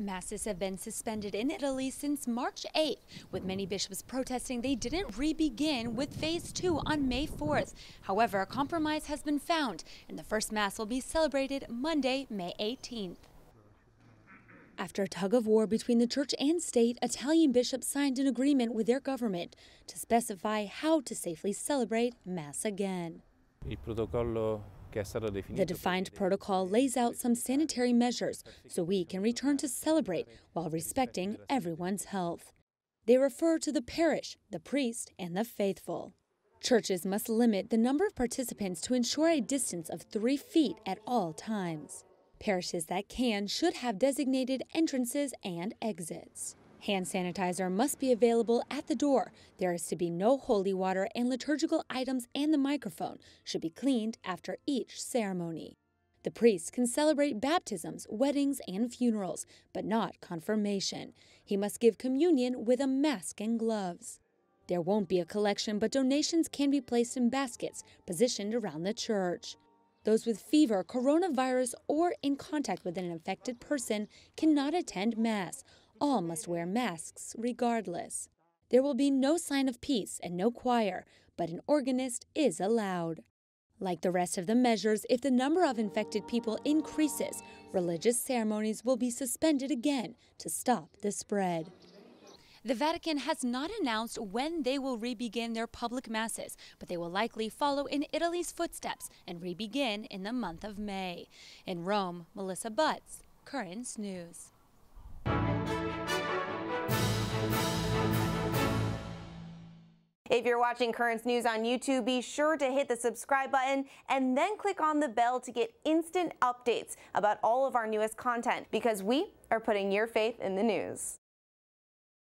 Masses have been suspended in Italy since March 8th, with many bishops protesting they didn't re-begin with phase two on May 4th. However, a compromise has been found, and the first Mass will be celebrated Monday, May 18th. After a tug of war between the church and state, Italian bishops signed an agreement with their government to specify how to safely celebrate Mass again. Il protocollo the defined protocol lays out some sanitary measures so we can return to celebrate while respecting everyone's health. They refer to the parish, the priest, and the faithful. Churches must limit the number of participants to ensure a distance of three feet at all times. Parishes that can should have designated entrances and exits. Hand sanitizer must be available at the door. There is to be no holy water, and liturgical items and the microphone should be cleaned after each ceremony. The priest can celebrate baptisms, weddings, and funerals, but not confirmation. He must give communion with a mask and gloves. There won't be a collection, but donations can be placed in baskets positioned around the church. Those with fever, coronavirus, or in contact with an infected person cannot attend Mass all must wear masks regardless. There will be no sign of peace and no choir, but an organist is allowed. Like the rest of the measures, if the number of infected people increases, religious ceremonies will be suspended again to stop the spread. The Vatican has not announced when they will re-begin their public masses, but they will likely follow in Italy's footsteps and re-begin in the month of May. In Rome, Melissa Butts, Currents News. If you're watching Currents News on YouTube, be sure to hit the subscribe button and then click on the bell to get instant updates about all of our newest content because we are putting your faith in the news.